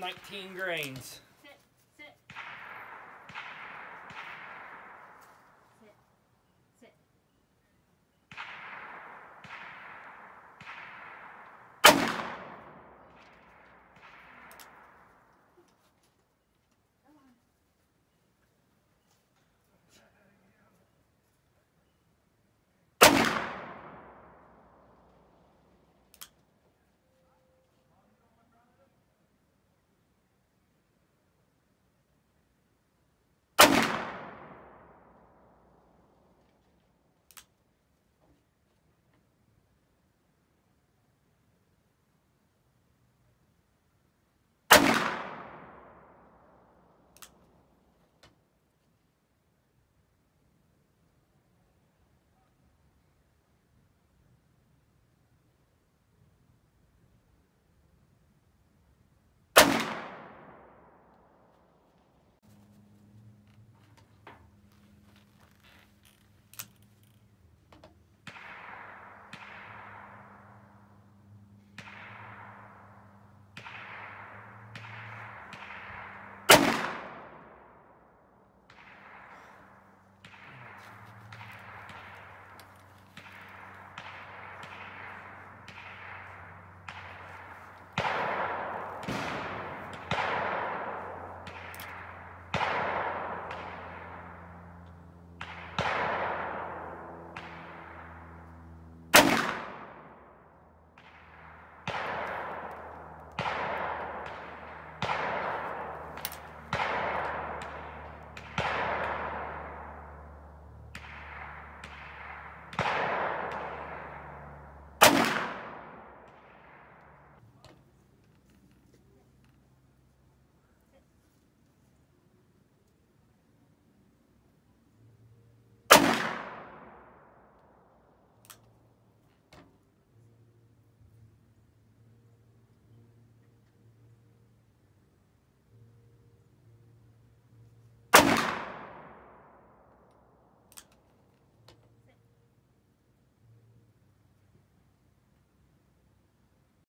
19 grains.